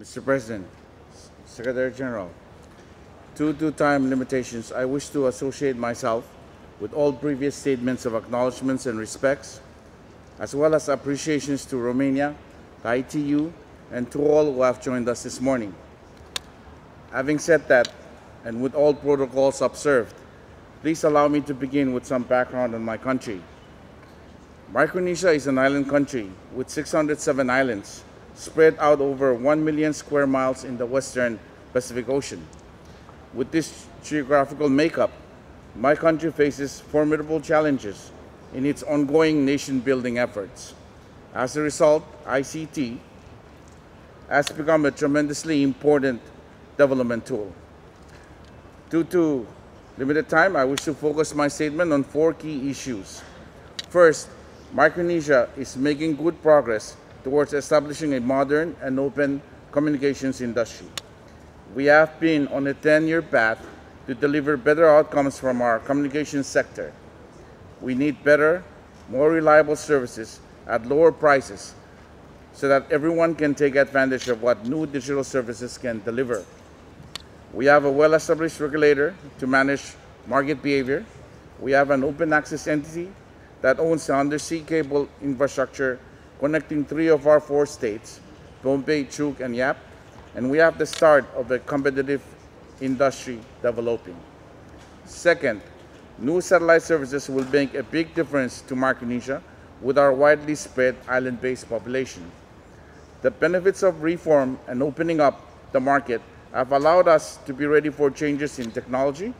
Mr. President, Secretary General, due to time limitations, I wish to associate myself with all previous statements of acknowledgments and respects, as well as appreciations to Romania, the ITU, and to all who have joined us this morning. Having said that, and with all protocols observed, please allow me to begin with some background on my country. Micronesia is an island country with 607 islands spread out over 1 million square miles in the western Pacific Ocean. With this geographical makeup, my country faces formidable challenges in its ongoing nation-building efforts. As a result, ICT has become a tremendously important development tool. Due to limited time, I wish to focus my statement on four key issues. First, Micronesia is making good progress towards establishing a modern and open communications industry. We have been on a 10-year path to deliver better outcomes from our communications sector. We need better, more reliable services at lower prices so that everyone can take advantage of what new digital services can deliver. We have a well-established regulator to manage market behavior. We have an open access entity that owns the undersea cable infrastructure connecting three of our four states, Pohnpei, Chuuk, and Yap, and we have the start of a competitive industry developing. Second, new satellite services will make a big difference to Micronesia with our widely spread island-based population. The benefits of reform and opening up the market have allowed us to be ready for changes in technology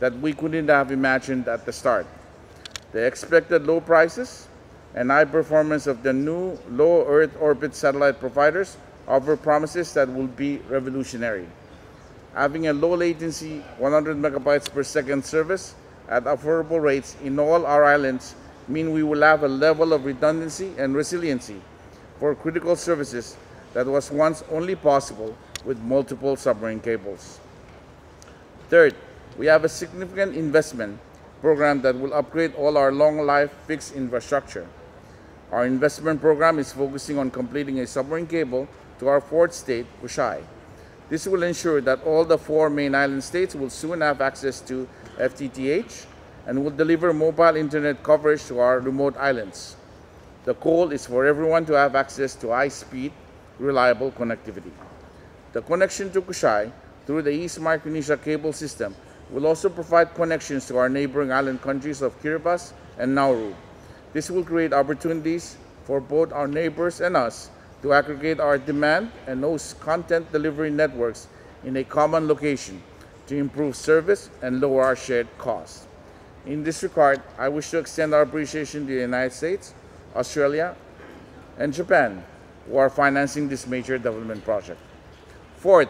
that we couldn't have imagined at the start. The expected low prices, and high performance of the new low Earth orbit satellite providers offer promises that will be revolutionary. Having a low latency 100 megabytes per second service at affordable rates in all our islands mean we will have a level of redundancy and resiliency for critical services that was once only possible with multiple submarine cables. Third, we have a significant investment program that will upgrade all our long-life fixed infrastructure. Our investment program is focusing on completing a submarine cable to our fourth state, Kosrae. This will ensure that all the four main island states will soon have access to FTTH and will deliver mobile internet coverage to our remote islands. The goal is for everyone to have access to high-speed, reliable connectivity. The connection to Kosrae through the East Micronesia cable system will also provide connections to our neighboring island countries of Kiribati and Nauru. This will create opportunities for both our neighbors and us to aggregate our demand and host content delivery networks in a common location to improve service and lower our shared costs. In this regard, I wish to extend our appreciation to the United States, Australia, and Japan who are financing this major development project. Fourth,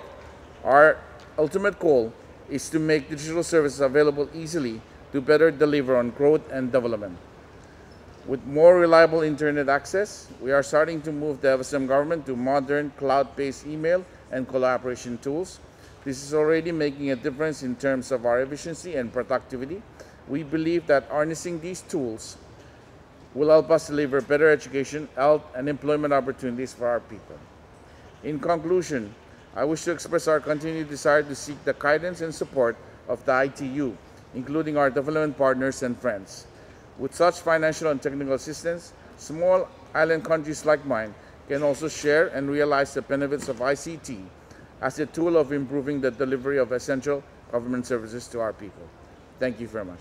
our ultimate goal is to make digital services available easily to better deliver on growth and development. With more reliable internet access, we are starting to move the FSM government to modern cloud-based email and collaboration tools. This is already making a difference in terms of our efficiency and productivity. We believe that harnessing these tools will help us deliver better education, health, and employment opportunities for our people. In conclusion, I wish to express our continued desire to seek the guidance and support of the ITU, including our development partners and friends. With such financial and technical assistance, small island countries like mine can also share and realize the benefits of ICT as a tool of improving the delivery of essential government services to our people. Thank you very much.